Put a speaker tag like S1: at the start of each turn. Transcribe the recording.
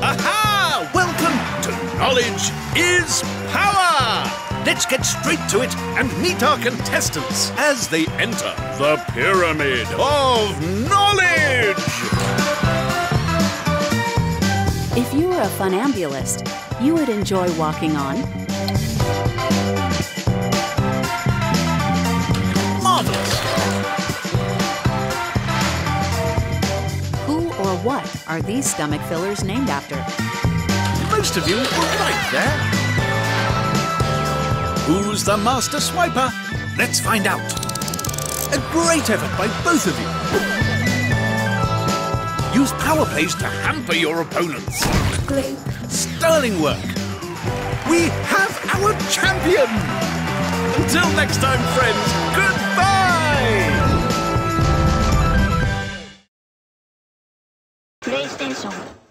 S1: Aha! Welcome to Knowledge is Power! Let's get straight to it and meet our contestants as they enter the Pyramid of Knowledge!
S2: If you were a funambulist, you would enjoy walking on what are these stomach fillers named after?
S1: Most of you were right there. Who's the master swiper? Let's find out. A great effort by both of you. Use power plays to hamper your opponents. Sterling work. We have our champion. Until next time, friends, goodbye.
S3: プレイステーション